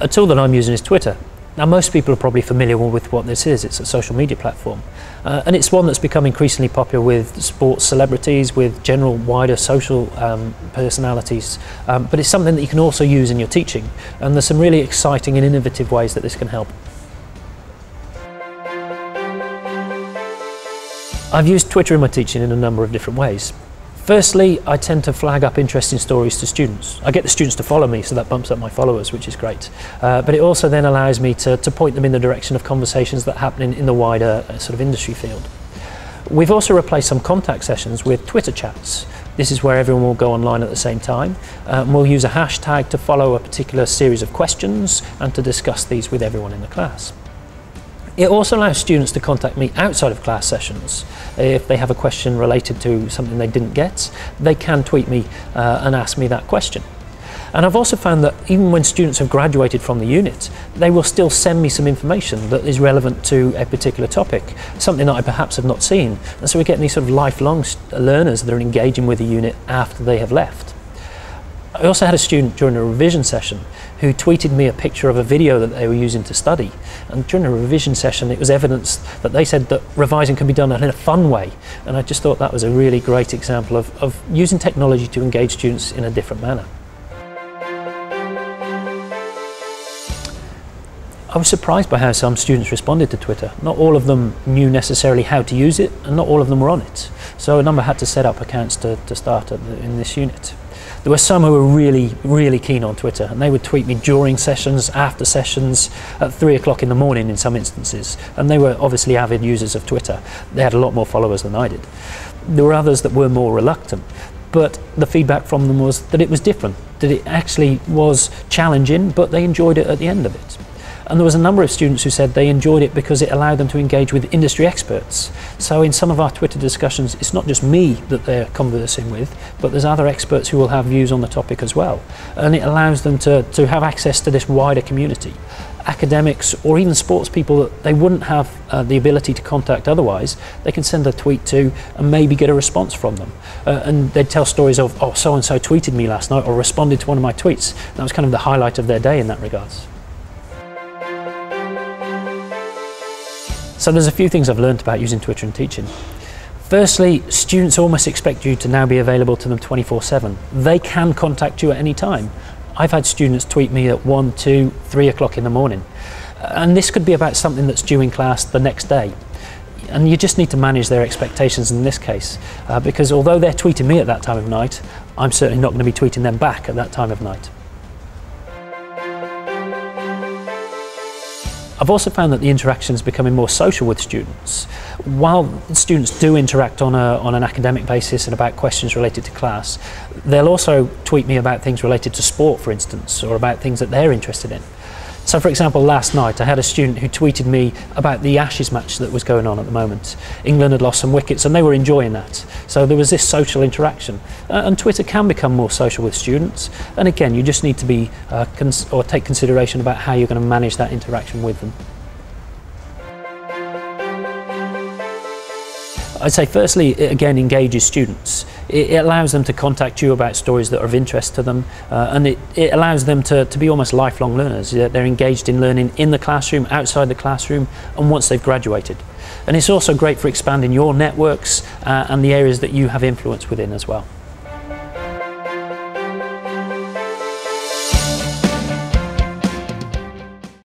A tool that I'm using is Twitter. Now, most people are probably familiar with what this is. It's a social media platform. Uh, and it's one that's become increasingly popular with sports celebrities, with general wider social um, personalities. Um, but it's something that you can also use in your teaching. And there's some really exciting and innovative ways that this can help. I've used Twitter in my teaching in a number of different ways. Firstly, I tend to flag up interesting stories to students. I get the students to follow me, so that bumps up my followers, which is great. Uh, but it also then allows me to, to point them in the direction of conversations that are happening in the wider uh, sort of industry field. We've also replaced some contact sessions with Twitter chats. This is where everyone will go online at the same time. Um, we'll use a hashtag to follow a particular series of questions and to discuss these with everyone in the class. It also allows students to contact me outside of class sessions. If they have a question related to something they didn't get, they can tweet me uh, and ask me that question. And I've also found that even when students have graduated from the unit, they will still send me some information that is relevant to a particular topic, something that I perhaps have not seen. And so we're getting these sort of lifelong learners that are engaging with the unit after they have left. I also had a student during a revision session who tweeted me a picture of a video that they were using to study. And during a revision session, it was evidence that they said that revising can be done in a fun way. And I just thought that was a really great example of, of using technology to engage students in a different manner. I was surprised by how some students responded to Twitter. Not all of them knew necessarily how to use it, and not all of them were on it. So a number had to set up accounts to, to start in this unit. There were some who were really, really keen on Twitter, and they would tweet me during sessions, after sessions, at three o'clock in the morning in some instances. And they were obviously avid users of Twitter. They had a lot more followers than I did. There were others that were more reluctant, but the feedback from them was that it was different, that it actually was challenging, but they enjoyed it at the end of it. And there was a number of students who said they enjoyed it because it allowed them to engage with industry experts. So in some of our Twitter discussions, it's not just me that they're conversing with, but there's other experts who will have views on the topic as well. And it allows them to, to have access to this wider community. Academics or even sports people that they wouldn't have uh, the ability to contact otherwise, they can send a tweet to and maybe get a response from them. Uh, and they'd tell stories of, oh, so and so tweeted me last night or responded to one of my tweets. That was kind of the highlight of their day in that regards. So there's a few things I've learned about using Twitter in teaching. Firstly, students almost expect you to now be available to them 24-7. They can contact you at any time. I've had students tweet me at 1, 2, 3 o'clock in the morning. And this could be about something that's due in class the next day. And you just need to manage their expectations in this case. Uh, because although they're tweeting me at that time of night, I'm certainly not going to be tweeting them back at that time of night. I've also found that the interaction is becoming more social with students. While students do interact on, a, on an academic basis and about questions related to class, they'll also tweet me about things related to sport, for instance, or about things that they're interested in. So for example, last night I had a student who tweeted me about the Ashes match that was going on at the moment. England had lost some wickets and they were enjoying that. So there was this social interaction. Uh, and Twitter can become more social with students. And again, you just need to be uh, or take consideration about how you're going to manage that interaction with them. I'd say firstly, it again engages students. It, it, allows them to contact you about stories that are of interest to them uh, and it, it allows them to, to be almost lifelong learners. They're engaged in learning in the classroom, outside the classroom and once they've graduated. And it's also great for expanding your networks uh, and the areas that you have influence within as well.